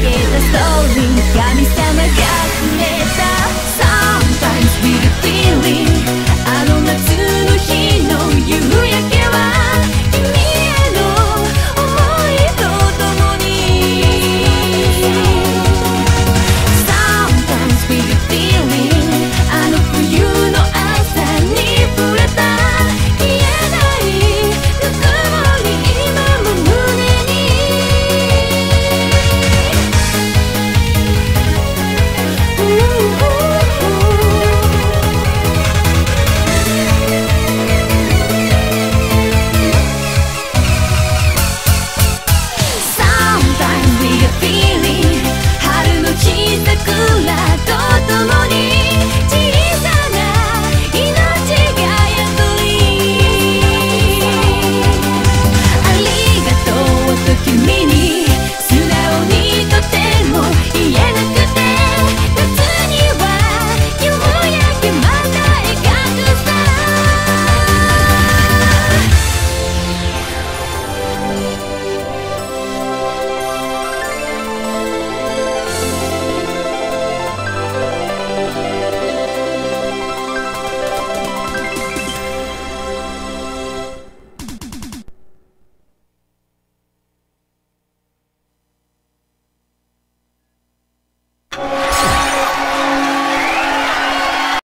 gave this